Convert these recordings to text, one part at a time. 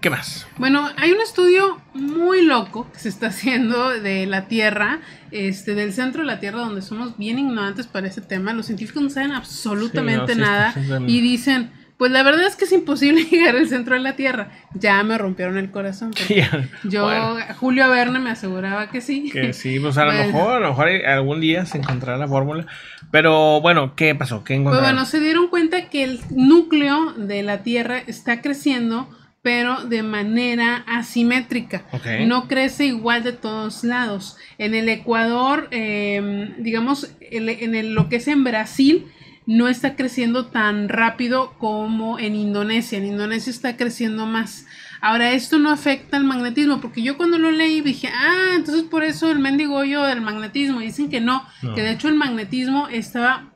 ¿Qué más? Bueno, hay un estudio muy loco que se está haciendo de la Tierra, este, del centro de la Tierra, donde somos bien ignorantes para ese tema. Los científicos no saben absolutamente Sí, no, sí, nada y dicen, pues la verdad es que es imposible llegar al centro de la Tierra. Ya me rompieron el corazón. Yo, bueno, Julio Verne me aseguraba que sí. que sí, pues a lo Bueno. mejor, a lo mejor algún día se encontrará la fórmula. Pero bueno, ¿qué pasó? ¿Qué Pues encontraron? bueno, se dieron cuenta que el núcleo de la Tierra está creciendo, pero de manera asimétrica. Ok. No crece igual de todos lados. En el Ecuador, eh, digamos, el- en el- lo que es en Brasil, no está creciendo tan rápido como en Indonesia. En Indonesia está creciendo más. Ahora, esto no afecta al magnetismo, porque yo cuando lo leí dije, ah, entonces por eso el mendigo hoyo del magnetismo. Y dicen que no, No. que de hecho el magnetismo estaba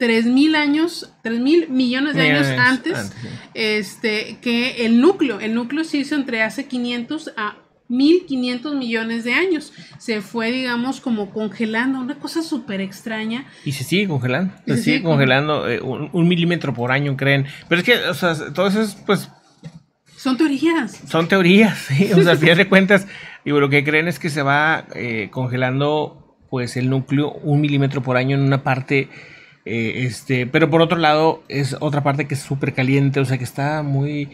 3.000 años, 3.000 millones de años antes, antes, este, que el núcleo. El núcleo se hizo entre hace 500 a 1500 millones de años. Se fue, digamos, como congelando, una cosa súper extraña. Y se sigue congelando. Se, se sigue sigue congelando eh, un, un milímetro por año, creen. Pero es que, o sea, todo eso es, pues, Son teorías. son teorías, ¿sí? O sea, al final de cuentas, digo, lo que creen es que se va eh, congelando, pues, el núcleo un milímetro por año en una parte, eh, este, pero por otro lado, es otra parte que es súper caliente, o sea, que está muy...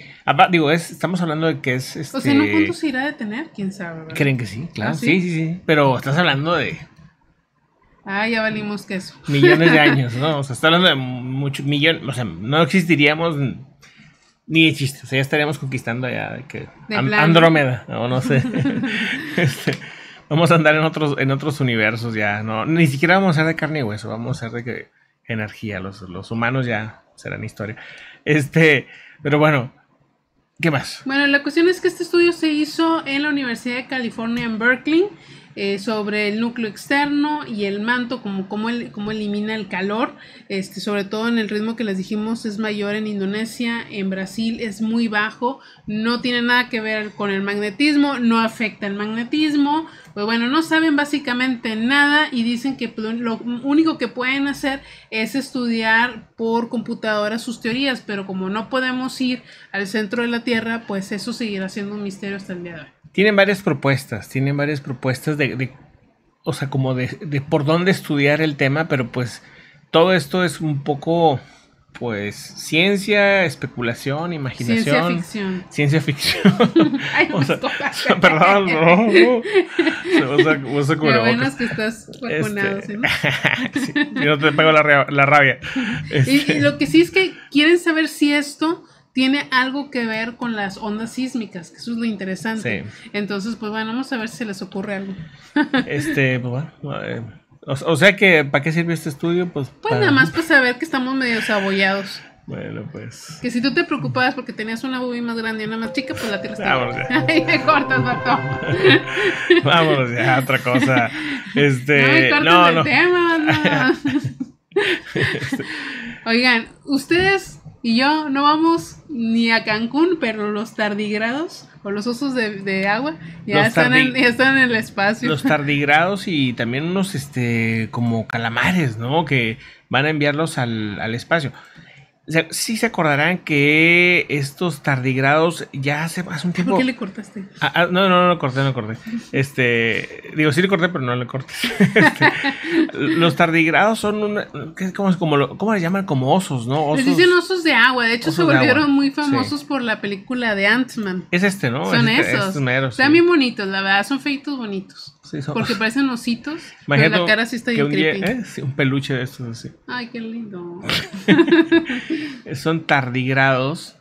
digo, es, estamos hablando de que es, este... O sea, ¿en un punto se irá a detener? ¿Quién sabe? verdad? ¿Creen que sí? Claro, ¿Ah, sí? sí, sí, sí. Pero estás hablando de Ah, ya valimos que eso. millones de años, ¿no? O sea, está hablando de muchos millones, o sea, no existiríamos ni de chiste, o sea, ya estaríamos conquistando ya de que De. Andrómeda, o no sé. Este, vamos a andar en otros en otros universos ya, no, ni siquiera vamos a ser de carne y hueso, vamos a ser de que energía, los, los humanos ya serán historia. Este, pero bueno, ¿qué más? Bueno, la cuestión es que este estudio se hizo en la Universidad de California en Berkeley eh, sobre el núcleo externo y el manto, como cómo, el- elimina el calor, este, sobre todo en el ritmo que les dijimos es mayor en Indonesia, en Brasil es muy bajo, no tiene nada que ver con el magnetismo, no afecta el magnetismo, pues bueno, no saben básicamente nada y dicen que lo único que pueden hacer es estudiar por computadora sus teorías, pero como no podemos ir al centro de la Tierra, pues eso seguirá siendo un misterio hasta el día de hoy. Tienen varias propuestas, tienen varias propuestas de, de- o sea, como de, de por dónde estudiar el tema, pero pues todo esto es un poco, pues, ciencia, especulación, Ciencia imaginación. ficción. Ciencia ficción. Ay, O sea, perdón, no, no. Se usa, usa Lo bueno cubrebocas. es que estás vacunado, Este, ¿sí, no? sí, si no te pego la, rabia. Y, Este, y lo que sí es que quieren saber si esto tiene algo que ver con las ondas sísmicas, que eso es lo interesante. Entonces, pues bueno, vamos a ver si se les ocurre algo. este, pues, bueno, eh, o, o sea que, ¿para qué sirve este estudio? Pues, Pues para- nada más para saber que estamos medio abollados. Bueno, pues. Que si tú te preocupabas porque tenías una boobie más grande y una más chica, pues la tienes Vámonos ya. Ahí me cortas, vato. Vámonos ya, otra cosa. No me Este, no, el no. tema, no. Oigan, ustedes y yo no vamos ni a Cancún, pero los tardigrados o los osos de, de agua ya están, en, ya están en el espacio. Los tardigrados y también unos, este, como calamares, ¿no? Que van a enviarlos al, al espacio. Sí se acordarán que estos tardigrados ya hace, hace un tiempo. ¿Por qué le cortaste? Ah, ah, no, no, no, no corté, no corté. Este, digo, sí le corté, pero no le corté. Este, los tardigrados son una, ¿qué- ¿cómo, es? como lo- ¿cómo le llaman? Como osos, ¿no? Les Osos. dicen osos de agua. De hecho, se volvieron muy sí. famosos por la película de Ant-Man. Es este, ¿no? Son Es este- esos. Están sí. bien bonitos, la verdad. Son feitos bonitos. Sí, son- Porque parecen ositos. Pero Imagínate la cara sí está bien día- creepy. ¿eh? Sí, un peluche de estos así. Ay, qué lindo. Son tardigrados.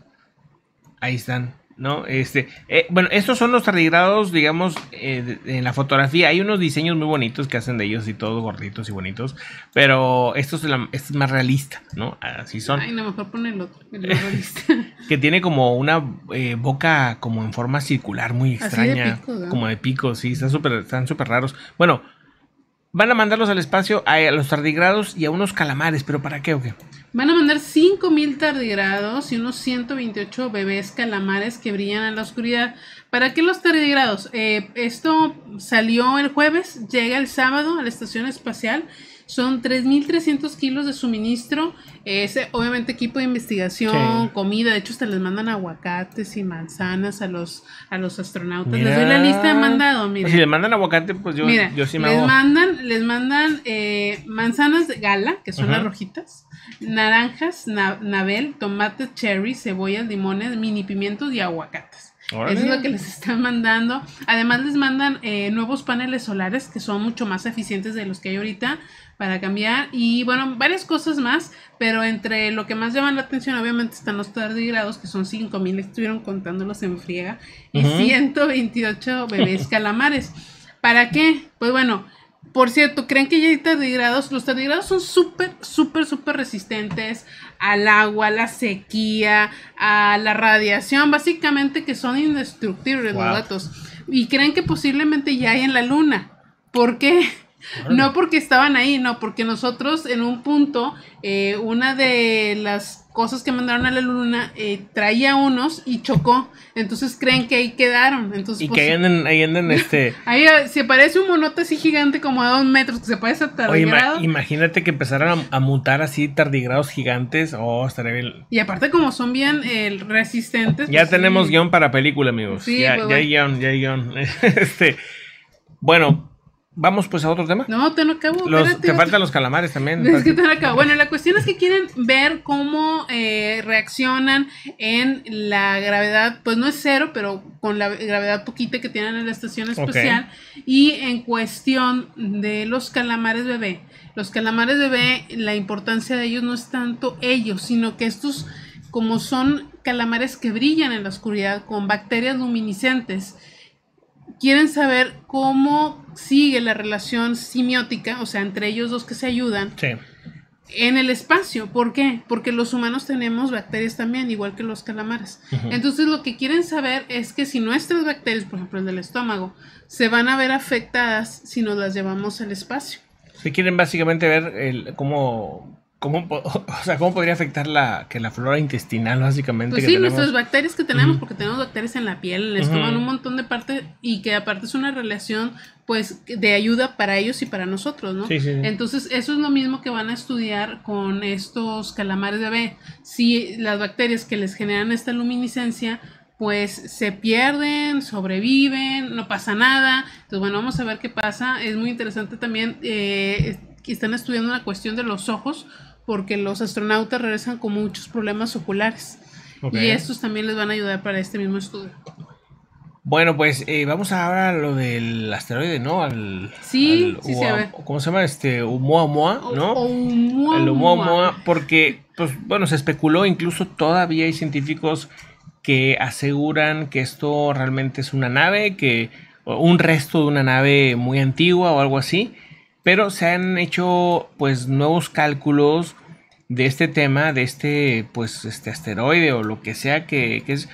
Ahí están, ¿no? Este, eh, bueno, estos son los tardigrados, digamos, eh, de- en la fotografía. Hay unos diseños muy bonitos que hacen de ellos y todos gorditos y bonitos. Pero esto es, la- esto es más realista, ¿no? Así son. Ay, no, mejor pon el otro, el horrorista. Que tiene como una eh, boca como en forma circular muy Así de extraña. pico, ¿no? Como de pico, sí, están súper están súper raros. Bueno, van a mandarlos al espacio a, a los tardigrados y a unos calamares, pero ¿para qué o qué? Van a mandar 5000 tardigrados y unos 128 bebés calamares que brillan en la oscuridad. ¿Para qué los tardigrados? Eh, esto salió el jueves, llega el sábado a la estación espacial. Son 3.300 kilos de suministro. Es obviamente equipo de investigación, Sí. comida. De hecho, hasta les mandan aguacates y manzanas a los, a los astronautas. Mira. Les doy la lista de mandado, mira. Si le mandan aguacate, pues yo, Mira, yo sí me les hago. mandan, les mandan eh, manzanas de gala, que son las rojitas, naranjas, na- nabel, tomates, cherry, cebollas, limones, mini pimientos y aguacates. Eso es lo que les están mandando. Además les mandan eh, nuevos paneles solares que son mucho más eficientes de los que hay ahorita para cambiar y bueno, varias cosas más, pero entre lo que más llama la atención obviamente están los tardigrados que son 5000, estuvieron contándolos en friega y Ujú. 128 bebés calamares. ¿Para qué? Pues bueno, por cierto, ¿creen que ya hay tardigrados? Los tardigrados son súper, súper, súper resistentes al agua, a la sequía, a la radiación, básicamente que son indestructibles Wow. los gatos. Y creen que posiblemente ya hay en la luna. ¿Por qué? No porque estaban ahí, no, porque nosotros en un punto, eh, una de las cosas que mandaron a la luna eh, traía unos y chocó. Entonces creen que ahí quedaron. Entonces, Y pues, que ahí anden, ahí anden este. Ahí eh, se parece un monote así gigante como a dos metros que se parece a Oye, tardigrado. imagínate que empezaran a, a mutar así tardigrados gigantes. Oh, estaría bien. Y aparte como son bien eh, resistentes. Ya pues, tenemos sí. guion para película, amigos. Sí, ya, pues, ya hay guion, ya hay guion. este, bueno, vamos pues a otro tema. No, te no acabo. Los- espérate, te faltan los calamares también. Es que te no acabo. Bueno, la cuestión es que quieren ver cómo eh, reaccionan en la gravedad, pues no es cero, pero con la gravedad poquita que tienen en la estación especial. Y en cuestión de los calamares bebé, los calamares bebé, la importancia de ellos no es tanto ellos, sino que estos, como son calamares que brillan en la oscuridad con bacterias luminiscentes, quieren saber cómo sigue la relación simiótica, o sea, entre ellos dos que se ayudan, Sí. en el espacio. ¿Por qué? Porque los humanos tenemos bacterias también, igual que los calamares. Entonces lo que quieren saber es que si nuestras bacterias, por ejemplo el del estómago, se van a ver afectadas si nos las llevamos al espacio. Si quieren básicamente ver el, cómo, cómo, o sea, cómo podría afectar la, que la flora intestinal, básicamente. Pues que sí, tenemos. nuestras bacterias que tenemos, porque tenemos bacterias en la piel, en el estómago, en Ujú. un montón de partes, y que aparte es una relación, pues, de ayuda para ellos y para nosotros, ¿no? Sí, sí, sí. Entonces, eso es lo mismo que van a estudiar con estos calamares bebé. Si las bacterias que les generan esta luminiscencia, pues se pierden, sobreviven, no pasa nada. Entonces, bueno, vamos a ver qué pasa. Es muy interesante también eh, que están estudiando la cuestión de los ojos, porque los astronautas regresan con muchos problemas oculares. Y estos también les van a ayudar para este mismo estudio. Bueno, pues eh, vamos ahora a lo del asteroide, ¿no? Al, Sí, al sí, Ua- a ver. ¿Cómo se llama? Este, Oumuamua, ¿no? O- Oumuamua. El Oumuamua, porque, pues, bueno, se especuló, incluso todavía hay científicos que aseguran que esto realmente es una nave, que un resto de una nave muy antigua o algo así, pero se han hecho, pues, nuevos cálculos de este tema, de este, pues, este asteroide o lo que sea que, que es,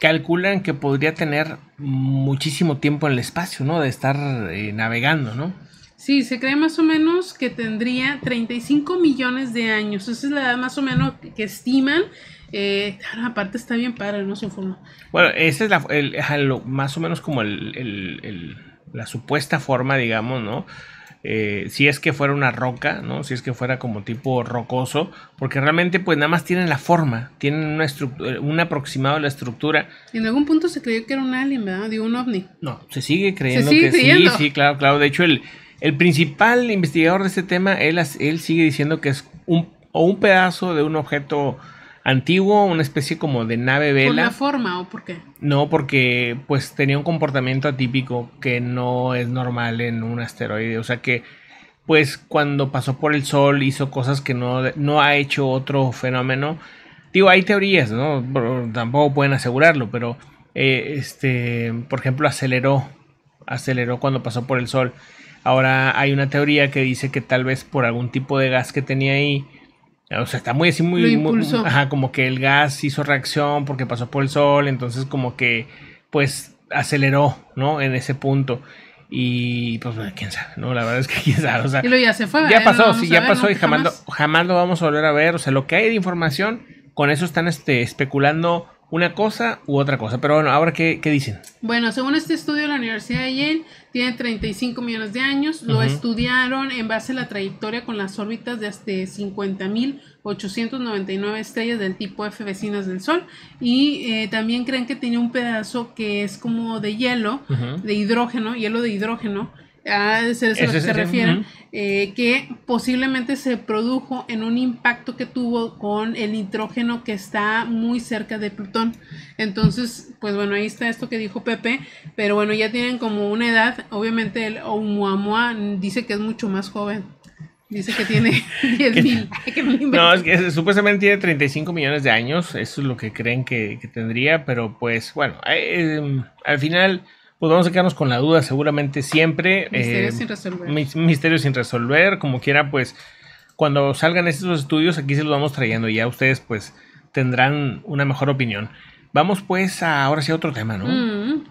calculan que podría tener muchísimo tiempo en el espacio, ¿no? De estar eh, navegando, ¿no? Sí, se cree más o menos que tendría 35 millones de años. Esa es la edad más o menos que, estiman. Eh, claro, aparte está bien padre, no se informa. Bueno, esa es la, el- más o menos como el- el- el- la supuesta forma, digamos, ¿no? Eh, si es que fuera una roca, ¿no? Si es que fuera como tipo rocoso, porque realmente pues nada más tienen la forma, tienen una estructura, un aproximado de la estructura. En algún punto se creyó que era un alien, ¿verdad? Digo, un ovni. No, se sigue creyendo sigue que creyendo. sí, sí, claro, claro. De hecho, el, el principal investigador de este tema, él, él sigue diciendo que es un, o un pedazo de un objeto antiguo, una especie como de nave ¿Por vela. la forma o por qué? No, porque pues tenía un comportamiento atípico que no es normal en un asteroide. O sea que pues cuando pasó por el Sol hizo cosas que no, no ha hecho otro fenómeno. Digo, hay teorías, ¿no? Pero tampoco pueden asegurarlo, pero eh, este, por ejemplo, aceleró, aceleró cuando pasó por el Sol. Ahora hay una teoría que dice que tal vez por algún tipo de gas que tenía ahí, o sea, está muy así, muy, Lo ajá, como que el gas hizo reacción porque pasó por el Sol, entonces como que, pues, aceleró, ¿no? En ese punto. Y pues, bueno, quién sabe, ¿no? La verdad es que quién sabe, o sea, Y luego ya se fue. ya. No pasó, lo sí, ya ver pasó y lo- jamás. jamás lo vamos a volver a ver. O sea, lo que hay de información, con eso están este, especulando una cosa u otra cosa. Pero bueno, ahora qué, qué dicen. Bueno, según este estudio, la Universidad de Yale tiene 35 millones de años. Lo estudiaron en base a la trayectoria con las órbitas de hasta 50.899 estrellas del tipo F vecinas del Sol. Y eh, también creen que tiene un pedazo que es como de hielo, de hidrógeno, hielo de hidrógeno a eso a lo que se refieren, eh, que posiblemente se produjo en un impacto que tuvo con el nitrógeno que está muy cerca de Plutón. Entonces, pues bueno, ahí está esto que dijo Pepe, pero bueno, ya tienen como una edad, obviamente el Oumuamua dice que es mucho más joven. Dice que tiene 10 mil. no, es que supuestamente tiene 35 millones de años, eso es lo que creen que, tendría, pero pues bueno, eh, em, al final pues vamos a quedarnos con la duda seguramente siempre. Misterios eh, sin resolver. Misterios sin resolver, como quiera, pues cuando salgan estos estudios aquí se los vamos trayendo y ya ustedes pues tendrán una mejor opinión. Vamos pues a, ahora sí a otro tema, ¿no? Mm.